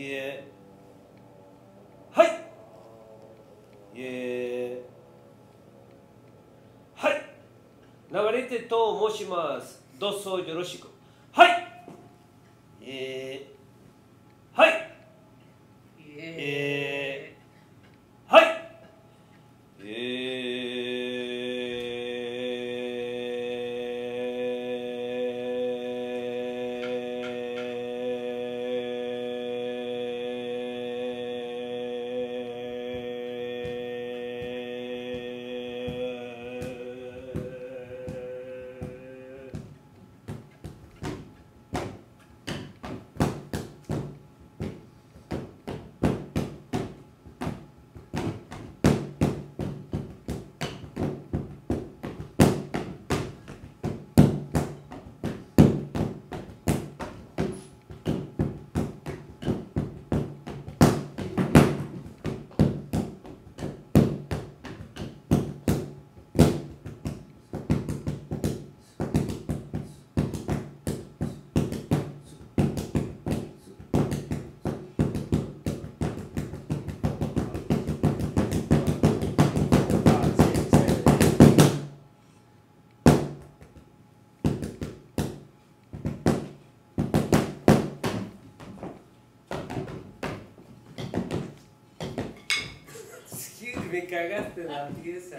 いえ。はい。え。はい。流れてと申します。どうぞよろしく。はい。え。ー、はい。Me, cagaste la pieza.